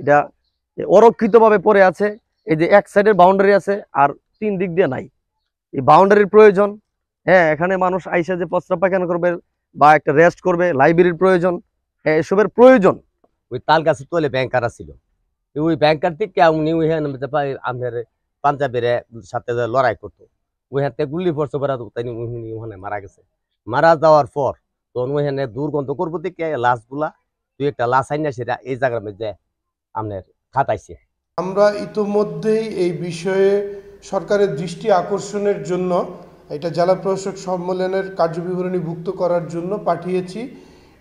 এটা অরক্ষিত ভাবে পড়ে আছে, এই যে এক সাইডের বাউন্ডারি আছে আর তিন দিক দিয়ে নাই। এই বাউন্ডারির প্রয়োজন হ্যাঁ এখানে মানুষ আইসা যে প্রস্রাব পায়খানা করবে বা একটা রেস্ট করবে লাইব্রেরির প্রয়োজন হ্যাঁ এসবের প্রয়োজন। ওই তাল গাছের তলে ব্যাংকার ছিল। ওই ব্যাংকার থেকে উনি ওইখানে আমাদের পাঞ্জাবের সাথে লড়াই করতো। ওইখান থেকে গুলি পড়ছে পরে তাই উনি ওখানে মারা গেছে। মারা যাওয়ার পর তখন ওইখানে দুর্গন্ধ করব থেকে লাশগুলা, তুই একটা লাশ আইনা সেটা এই জায়গার মধ্যে আপনার খাতাইছে। আমরা ইতোমধ্যেই এই বিষয়ে সরকারের দৃষ্টি আকর্ষণের জন্য, এটা জেলা প্রশাসক সম্মেলনের কার্যবিবরণীভুক্ত করার জন্য পাঠিয়েছি।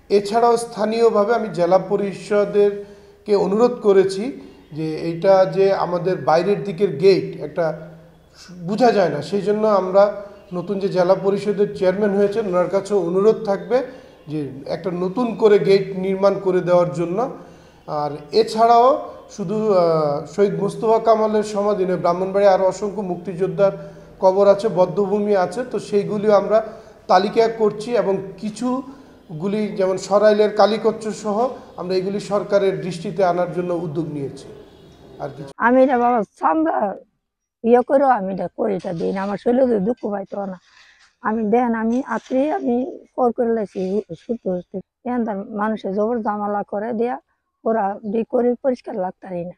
এছাড়াও স্থানীয়ভাবে আমি জেলা পরিষদেরকে অনুরোধ করেছি যে এইটা যে আমাদের বাইরের দিকের গেট একটা বোঝা যায় না। সেই জন্য আমরা নতুন যে জেলা পরিষদের চেয়ারম্যান হয়েছেন, ওনার কাছেও অনুরোধ থাকবে যে একটা নতুন করে গেট নির্মাণ করে দেওয়ার জন্য আর এছাড়াও শুধু শহীদ মুস্তফা কামালের সমাধি নয় ব্রাহ্মণবাড়ি আরও অসংখ্য মুক্তিযোদ্ধার কবর আছে, বদ্ধভূমি আছে, তো সেইগুলিও আমরা তালিকা করছি এবং কিছুগুলি যেমন সরাইলের কালীকচ্ছ সহ আমরা এগুলি সরকারের দৃষ্টিতে আনার জন্য উদ্যোগ নিয়েছি। আর কিছু আমি এটা বাবা চামড়া ইয়ে করেও আমি এটা করিটা দিই না, আমার শরীরে তো দুঃখ পাইতো না। আমি দেন, আমি আত্রি, আমি কর করে লাইছি সুতো মানুষের জবর জামালা করে দিয়া ওরা বি করে পরিষ্কার লাগতারি না।